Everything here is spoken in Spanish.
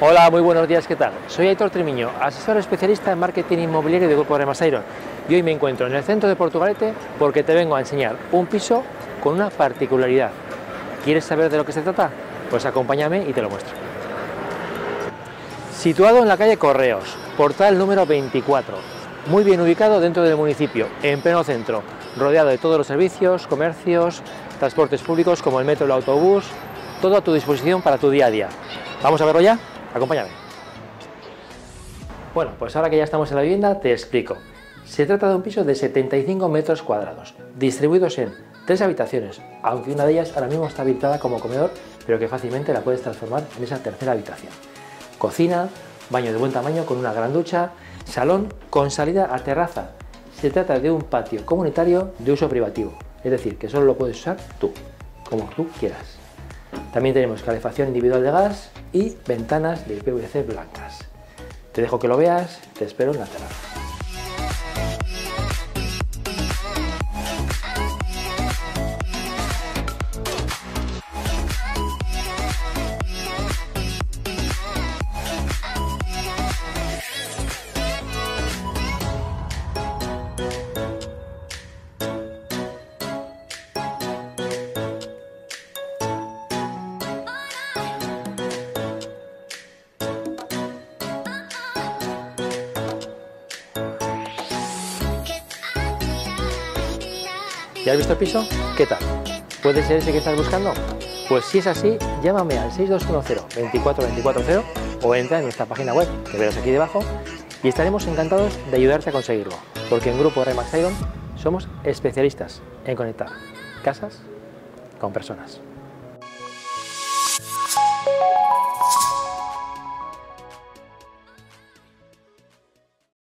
Hola, muy buenos días, ¿qué tal? Soy Aitor Trimiño, asesor especialista en marketing inmobiliario de Grupo Remasairon y hoy me encuentro en el centro de Portugalete porque te vengo a enseñar un piso con una particularidad. ¿Quieres saber de lo que se trata? Pues acompáñame y te lo muestro. Situado en la calle Correos, portal número 24, muy bien ubicado dentro del municipio, en pleno centro, rodeado de todos los servicios, comercios, transportes públicos como el metro el autobús, todo a tu disposición para tu día a día. ¿Vamos a verlo ya? Acompáñame. Bueno, pues ahora que ya estamos en la vivienda, te explico. Se trata de un piso de 75 metros cuadrados, distribuidos en tres habitaciones, aunque una de ellas ahora mismo está habitada como comedor, pero que fácilmente la puedes transformar en esa tercera habitación. Cocina, baño de buen tamaño con una gran ducha, salón con salida a terraza. Se trata de un patio comunitario de uso privativo, es decir, que solo lo puedes usar tú, como tú quieras. También tenemos calefacción individual de gas y ventanas de PVC blancas. Te dejo que lo veas, te espero en la terraza. ¿Ya has visto el piso? ¿Qué tal? ¿Puede ser ese que estás buscando? Pues si es así, llámame al 6210-24240 o entra en nuestra página web, que verás aquí debajo, y estaremos encantados de ayudarte a conseguirlo, porque en Grupo Remax Iron somos especialistas en conectar casas con personas.